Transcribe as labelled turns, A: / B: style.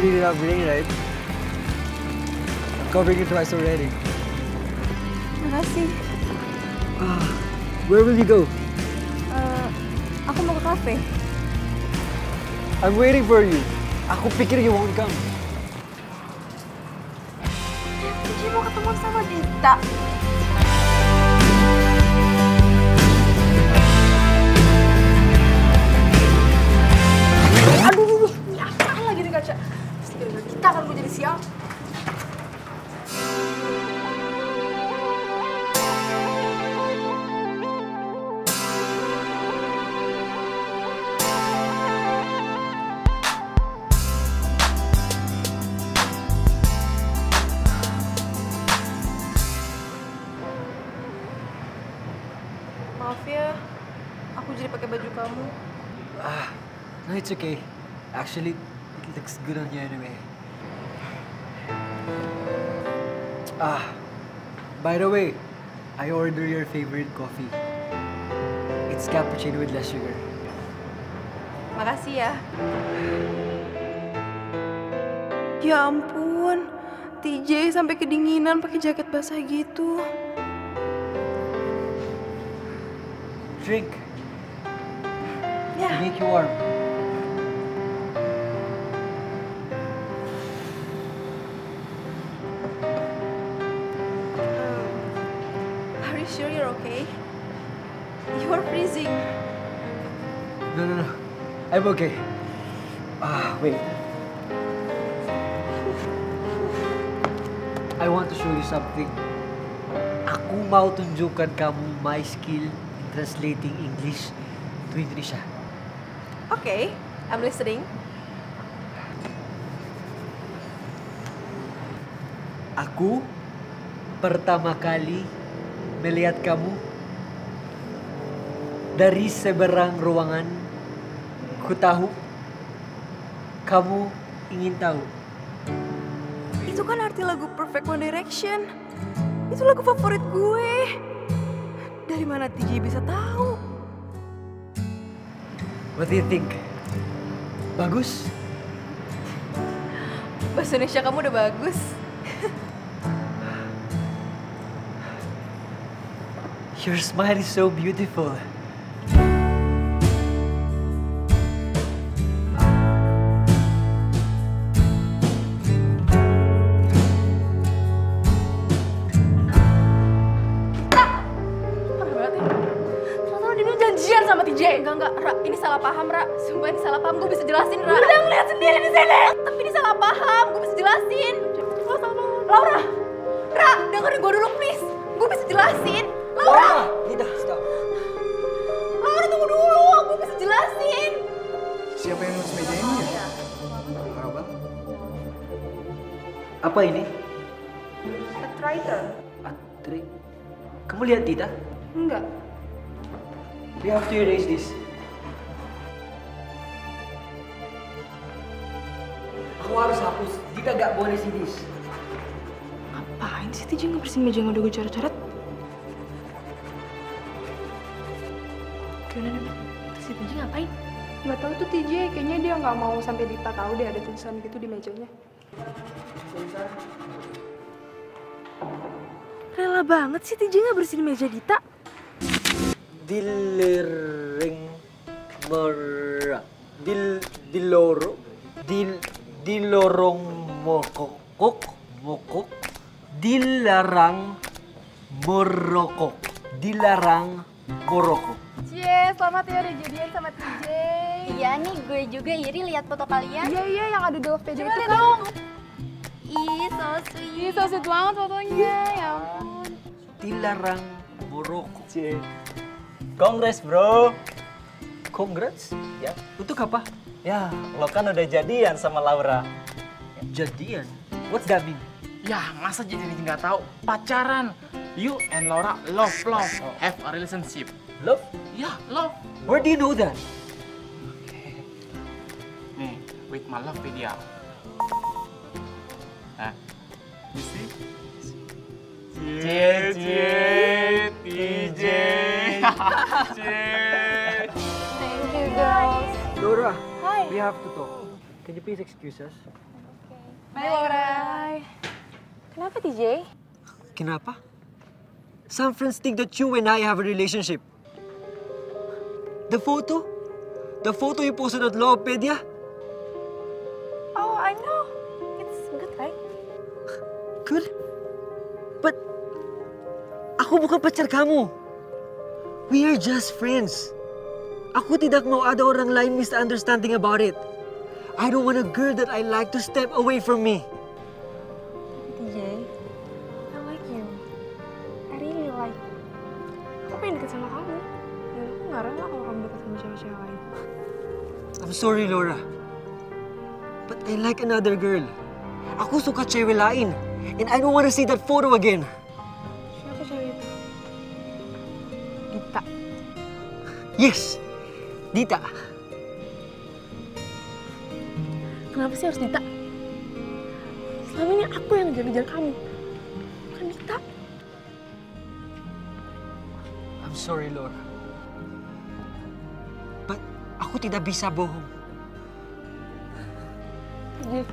A: really love rain, right? I'm covering it twice already.
B: Makasih.
A: Ah, where will you go?
B: Aku mau ke kafe.
A: I'm waiting for you. Aku pikir you won't come.
B: Cici mau ketemu sama Dita. Maaf ya, aku jadi pakai baju kamu.
A: Ah, no, it's okay. Actually, it looks good on you anyway. Ah, by the way, I order your favorite coffee. It's cappuccino with less sugar.
B: Makasih ya. Ya ampun, TJ sampai kedinginan pakai jaket basah gitu.
A: Drink. To make you warm.
B: Um, are you sure you're okay? You are freezing.
A: No, no, no. I'm okay. Ah, wait. I want to show you something. Aku mau tunjukkan kamu my skill translating English to Indonesia.
B: Okay, I'm listening.
A: Aku pertama kali melihat kamu dari seberang ruangan. Ku tahu kamu ingin tahu.
B: Itu kan arti lagu Perfect One Direction. Itu lagu favorit gue. Dari mana TJ bisa tahu?
A: What do you think? Bagus?
B: Bahasa Indonesia kamu udah bagus.
A: Your smile is so beautiful.
B: Enggak. Ra, ini salah paham, Ra. Sumpah ini salah paham. Gue bisa jelasin, Ra. Udah ngeliat sendiri di sini. Tapi ini salah paham. Gue bisa jelasin. Lo salah paham. Laura. Ra, dengerin gue dulu, please. Gue bisa jelasin. Laura.
A: Tidak, stop.
B: Laura, tunggu dulu. Gue bisa jelasin.
C: Siapa yang nulis meja ini ya? Abang?
A: Apa ini?
B: Writer.
A: Atri. Kamu lihat Tita?
B: Enggak.
A: We have to erase this. Hapus. Tita gak boleh this.
B: Ngapain sih TJ ngebersihin meja yang udah gue coret-coret? Gimana nih? Si TJ ngapain?
D: Nggak tahu tuh TJ, kayaknya dia nggak mau sampai Dita tahu deh ada tulisan gitu di mejanya.
B: Rela banget sih TJ nggak bersihin meja Dita.
A: Dilering mera. Dil diloro. Dil dilorong mokok mokok. Dilarang merokok. Dilarang merokok.
D: Cie, selamat ya udah jadian sama TJ.
E: Iya nih, gue juga Iri lihat foto kalian.
D: Iya iya yang ada di love page itu kan.
E: Ih, so sweet.
D: Ih, so sweet banget fotonya, ya ampun.
A: Dilarang merokok.
C: Cie. Kongres bro.
A: Congrats.
C: Ya.
A: Untuk apa?
C: Ya, lo kan udah jadian sama Laura.
A: Jadian. What's that mean?
F: Ya, masa jadi nggak tahu pacaran? You and Laura love love have a relationship.
A: Love?
F: Ya, love.
A: Where do you know that?
F: Nih, with my love video. Nah, you see? Cie, cie, TJ. Cie.
D: Thank you girls.
A: Laura,
D: Hi.
A: we have to talk. Can you please excuse us?
G: Bye, Laura. Kenapa TJ?
A: Kenapa? Some friends think that you and I have a relationship. The photo? The photo you posted at Logopedia?
G: Oh, I know. It's good, right?
A: Good. But, ako bukan pacar kamu. We are just friends. Aku tidak mau ada orang lain misunderstanding about it. I don't want a girl that I like to step away from me.
G: TJ, I like you. I really like. Aku pengen deket sama kamu. Dan aku nggak rela kalau kamu deket sama cewek-cewek lain.
A: I'm sorry, Laura. But I like another girl. Aku suka cewek lain. And I don't want to see that photo again.
G: Siapa cewek itu? Dita.
A: Yes, Dita.
G: Kenapa sih harus Dita? Selama ini aku yang ngejar-ngejar kamu. Bukan Dita.
A: I'm sorry, Laura. But aku tidak bisa bohong.
G: TJ,